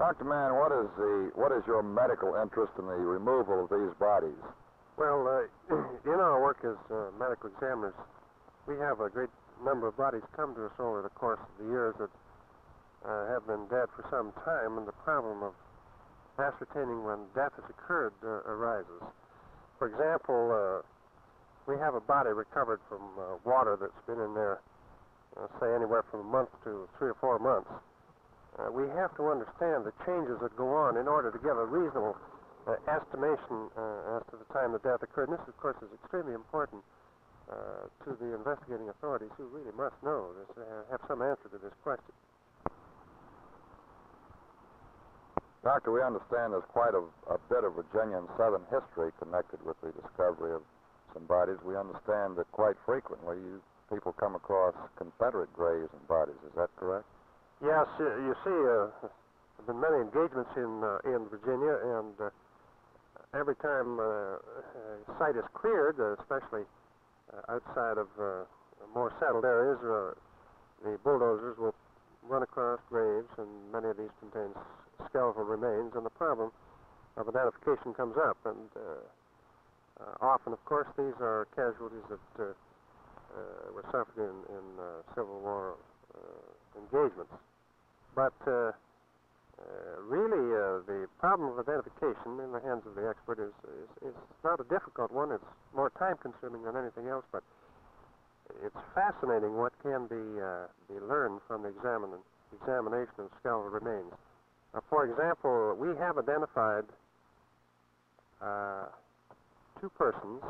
Dr. Mann, what is the what is your medical interest in the removal of these bodies? Well, uh, in our work as uh, medical examiners, we have a great number of bodies come to us over the course of the years that uh, have been dead for some time, and the problem of ascertaining when death has occurred uh, arises. For example, uh, we have a body recovered from uh, water that's been in there, say anywhere from a month to three or four months. Uh, we have to understand the changes that go on in order to give a reasonable uh, estimation uh, as to the time the death occurred. And this, of course, is extremely important uh, to the investigating authorities who really must know this, uh, have some answer to this question. Doctor, we understand there's quite a, a bit of Virginia and Southern history connected with the discovery of some bodies. We understand that quite frequently you people come across Confederate graves and bodies. Is that correct? Yes, you see, uh, there have been many engagements in uh, in Virginia, and uh, every time uh, a site is cleared, uh, especially uh, outside of more settled areas, the bulldozers will run across graves, and many of these contain skeletal remains, and the problem of identification comes up. And often, of course, these are casualties that were suffered in, in Civil War engagements. But uh, uh, really, uh, the problem of identification in the hands of the expert is, is, is not a difficult one. It's more time consuming than anything else, but it's fascinating what can be, uh, be learned from the examine, examination of skeletal remains. Uh, for example, we have identified uh, two persons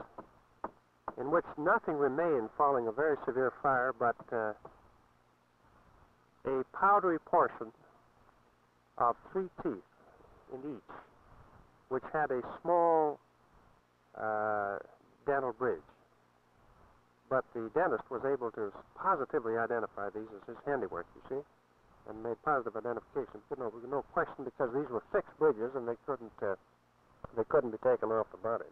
in which nothing remained following a very severe fire but a powdery portion of three teeth in each, which had a small uh, dental bridge. But the dentist was able to positively identify these as his handiwork, you see, and made positive identification. No, no question because these were fixed bridges and they couldn't uh, they couldn't be taken off the body.